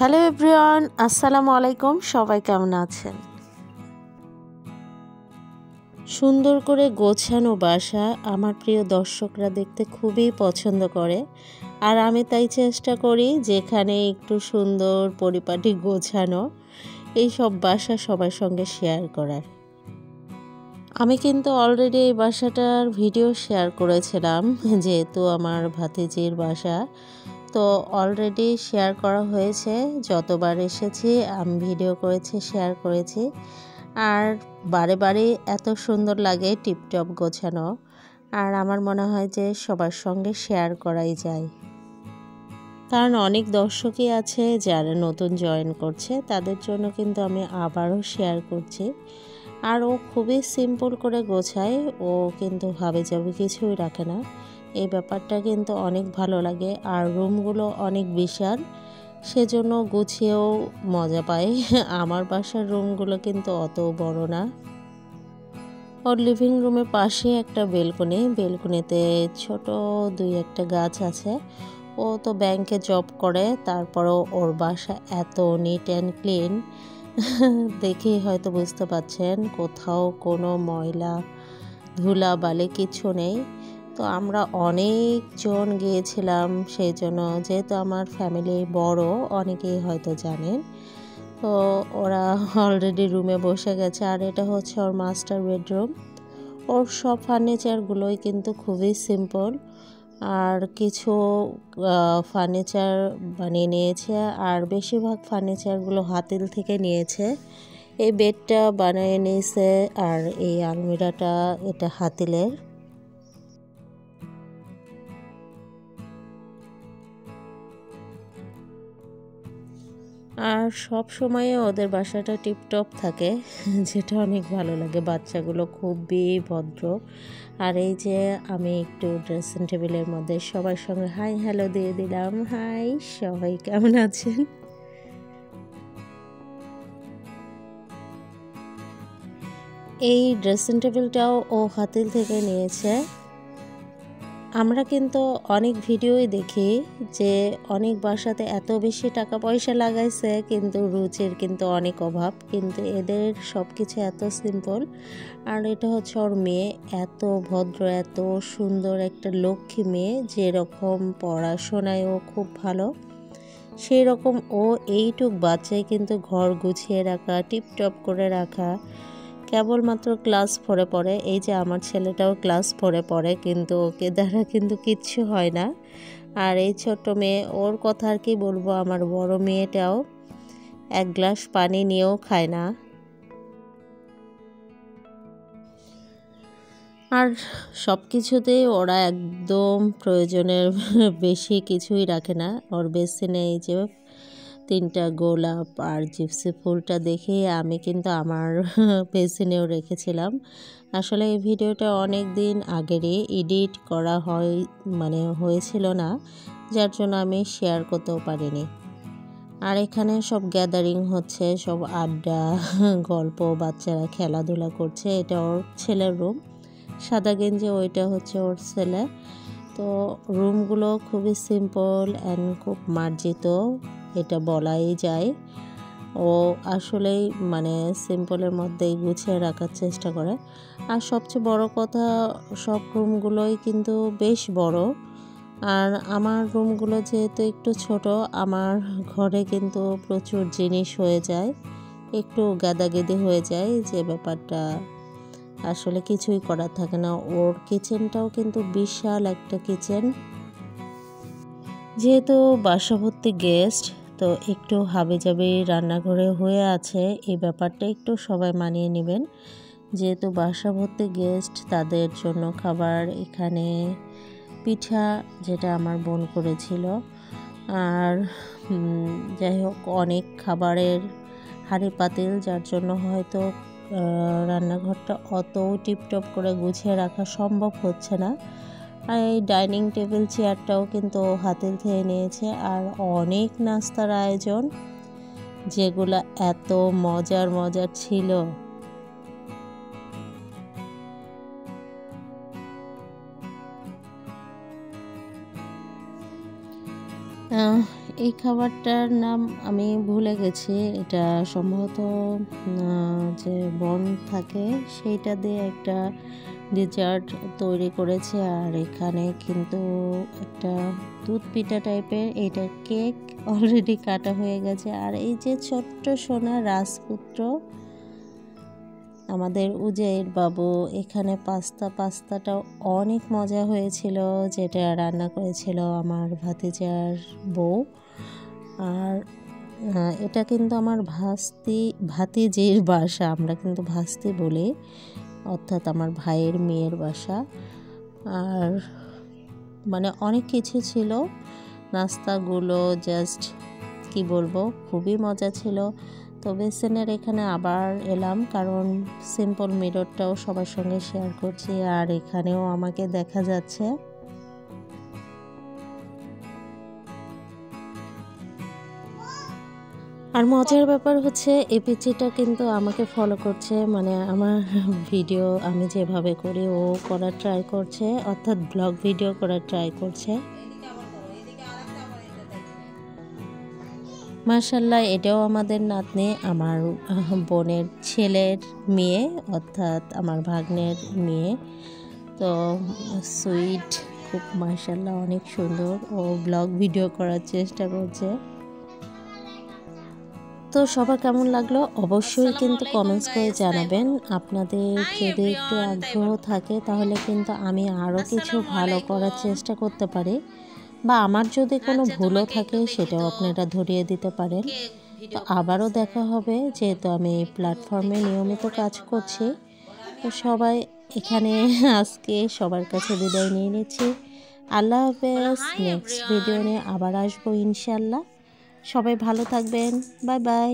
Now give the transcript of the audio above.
Hello everyone, আসসালামু আলাইকুম, সবাই কেমন আছেন? সুন্দর করে গোছানো বাসা আমার প্রিয় দর্শকরা দেখতে খুবই পছন্দ করে, আর আমি তাই চেষ্টা করি যেখানে একটু সুন্দর পরিপাটি গোছানো, এই সব বাসা সবার সঙ্গে শেয়ার করার। আমি কিন্তু অলরেডি এই বাসাটার ভিডিও শেয়ার করেছিলাম, যেহেতু আমার ভাতিজির বাসা। তো অলরেডি শেয়ার করা হয়েছে। যতবার এসেছি, আমি ভিডিও করেছি শেয়ার করেছি। আর বারে বারে এত সুন্দর লাগে টিপটপ গোছানো। আর আমার মনে হয় যে সবার সঙ্গে শেয়ার করাই যায়। কারণ অনেক দর্শকই আছে যারা নতুন জয়েন করছে, তাদের জন্য কিন্তু আমি আবারও শেয়ার করছি। আর ও খুবই সিম্পল করে গোছায়। ও কিন্তু ভাবে যাবে কিছুই রাখে না। এই ব্যাপারটা কিন্তু অনেক ভালো লাগে আর রুমগুলো অনেক বিশাল। সেজন্য গুছিয়েও মজা পায়। আমার বাসার রুমগুলো কিন্তু অত বড় না। ওর লিভিং রুমের পাশে একটা বেলকনি বেলকনিতে ছোট দুই একটা গাছ আছে। ও তো ব্যাংকে জব করে, তারপরেও ওর বাসা এত নিট অ্যান্ড ক্লিন দেখেই হয়তো বুঝতে পাচ্ছেন কোথাও কোনো ময়লা ধুলা বালে কিছু নেই। তো আমরা অনেকজন গিয়েছিলাম সেই জন্য যেহেতু আমার ফ্যামিলি বড়, অনেকেই হয়তো জানেন। তো ওরা অলরেডি রুমে বসে গেছে, আর এটা হচ্ছে ওর মাস্টার বেডরুম ওর সব ফার্নিচারগুলোই কিন্তু খুবই সিম্পল আর কিছু ফার্নিচার বানিয়ে নিয়েছে আর বেশিরভাগ ফার্নিচারগুলো হাতিল থেকে নিয়েছে। এই বেডটা বানিয়ে নিয়েছে আর এই আলমিরাটা এটা হাতিলের। আর সব সময়ে ওদের বাসাটা টিপটপ থাকে, যেটা অনেক ভালো লাগে। বাচ্চাগুলো খুবই ভদ্র। আর এই যে আমি একটু ড্রেসিং টেবিলের মধ্যে সবার সঙ্গে হাই হ্যালো দিয়ে দিলাম। হাই সবাই কেমন আছেন? এই ড্রেসিং টেবিলটাও ও হাতিল থেকে নিয়েছে। আমরা কিন্তু অনেক ভিডিওই দেখি যে অনেক বাসাতে এত বেশি টাকা পয়সা লাগাইছে, কিন্তু রুচির কিন্তু অনেক অভাব। কিন্তু এদের সব কিছু এত সিম্পল আর এটা হচ্ছে ওর মেয়ে, এত ভদ্র, এত সুন্দর একটা লক্ষ্মী মেয়ে, যেরকম পড়াশোনায়ও খুব ভালো। সেই রকম ও এইটুক বাচ্চায় কিন্তু ঘর গুছিয়ে রাখা, টিপটপ করে রাখা কেবলমাত্র ক্লাস ফোরে পড়ে। এই যে আমার ছেলেটাও ক্লাস ফোরে পড়ে, কিন্তু ওকে দ্বারা কিন্তু কিচ্ছু হয় না। আর এই ছোট্ট মেয়ে, ওর কথা আর কি বলব আমার বড় মেয়েটাও এক গ্লাস পানি নিয়েও খায় না। আর সব কিছুতেই ওরা একদম প্রয়োজনের বেশি কিছুই রাখে না। ওর বেসিনে এই যে তিনটা গোলাপ আর জিপসি ফুলটা দেখে আমি কিন্তু আমার পেসিনেও রেখেছিলাম। আসলে এই ভিডিওটা অনেক দিন আগেরই এডিট করা হয় মানে হয়েছিল না, যার জন্য আমি শেয়ার করতেও পারিনি। আর এখানে সব গ্যাদারিং হচ্ছে, সব আড্ডা, গল্প, বাচ্চারা খেলাধুলা করছে, এটা ওর ছেলের রুম। সাদা গেঞ্জি, ওইটা হচ্ছে ওর ছেলে। তো রুমগুলো খুবই সিম্পল অ্যান্ড খুব মার্জিত। এটা বলাই যায়। ও আসলেই মানে সিম্পলের মধ্যেই গুছিয়ে রাখার চেষ্টা করে। আর সবচেয়ে বড় কথা, সব রুমগুলোই কিন্তু বেশ বড়। আর আমার রুমগুলো যেহেতু একটু ছোট, আমার ঘরে কিন্তু প্রচুর জিনিস হয়ে যায়। একটু গাদাগেদি হয়ে যায় যে ব্যাপারটা আসলে কিছুই করার থাকে না। ওর কিচেনটাও কিন্তু বিশাল একটা কিচেন যেহেতু বাসাভর্তি গেস্ট তো একটু হাবে যাবে রান্নাঘরে হয়ে আছে। এই ব্যাপারটা একটু সবাই মানিয়ে নেবেন। যেহেতু বাসা ভর্তি গেস্ট তাদের জন্য খাবার এখানে পিঠা যেটা আমার বোন করেছিল। আর যাই হোক, অনেক খাবারের হাঁড়ি পাতিল, যার জন্য হয়তো রান্নাঘরটা অত টিপটপ করে গুছিয়ে রাখা সম্ভব হচ্ছে না। আর এই ডাইনিং টেবিল চেয়ারটাও কিন্তু হাতে থেকে নিয়েছে। আর অনেক নাস্তার আয়োজন, যেগুলো এত মজার মজার ছিল। এই খাবারটার নাম আমি ভুলে গেছি। এটা সম্ভবত যে বন থাকে, সেইটা দিয়ে একটা ডেজার্ট তৈরি করেছে আর এখানে কিন্তু একটা দুধ পিঠা টাইপের এটা কেক অলরেডি কাটা হয়ে গেছে। আর এই যে ছোট্ট সোনা রাজপুত্র, আমাদের উজাইর বাবু, এখানে পাস্তা পাস্তাটাও অনেক মজা হয়েছিল, যেটা রান্না করেছিল আমার ভাতিজার বউ। আর এটা কিন্তু আমার ভাস্তি, ভাতিজির বাসা, আমরা কিন্তু ভাস্তি বলি। অর্থাৎ আমার ভাইয়ের মেয়ের বাসা। আর মানে অনেক কিছু ছিল। নাস্তাগুলো জাস্ট কি বলব, খুবই মজা ছিল। তো বেসেনের এখানে আবার এলাম কারণ সিম্পল মিররটাও সবার সঙ্গে শেয়ার করছি আর এখানেও আমাকে দেখা যাচ্ছে। আর মজার ব্যাপার হচ্ছে এপিচিটা কিন্তু আমাকে ফলো করছে। মানে আমার ভিডিও আমি যেভাবে করি, ও করার ট্রাই করছে, অর্থাৎ ব্লগ ভিডিও করার ট্রাই করছে। মার্শাল্লাহ এটাও আমাদের নাতনি, আমার বোনের ছেলের মেয়ে, অর্থাৎ আমার ভাগ্নের মেয়ে। তো সুইট খুব মার্শাল্লাহ অনেক সুন্দর। ও ব্লগ ভিডিও করার চেষ্টা করছে। তো সবার কেমন লাগল? অবশ্যই কিন্তু কমেন্টস করে জানাবেন। আপনাদের যদি একটু আগ্রহ থাকে তাহলে কিন্তু আমি আরও কিছু ভালো করার চেষ্টা করতে পারি। বা আমার যদি কোনো ভুলও থাকে সেটাও আপনারা ধরিয়ে দিতে পারেন। তো আবারও দেখা হবে যেহেতু আমি এই প্ল্যাটফর্মে নিয়মিত কাজ করছি। তো সবাই এখানে আজকে সবার কাছে বিদায় নিয়ে নিচ্ছি। আল্লাহ হাফেজ নেক্সট ভিডিও নিয়ে আবার আসব ইনশাল্লাহ সবাই ভালো থাকবেন। Bye bye.